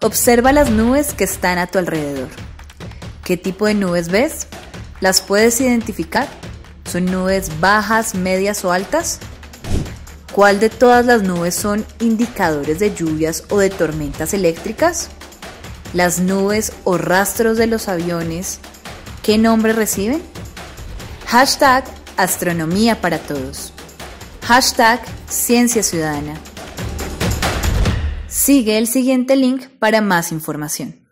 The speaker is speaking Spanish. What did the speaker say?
Observa las nubes que están a tu alrededor. ¿Qué tipo de nubes ves? ¿Las puedes identificar? ¿Son nubes bajas, medias o altas? ¿Cuál de todas las nubes son indicadores de lluvias o de tormentas eléctricas? ¿Las nubes o rastros de los aviones qué nombre reciben? Hashtag Astronomía para Todos. Hashtag Ciencia Ciudadana. Sigue el siguiente link para más información.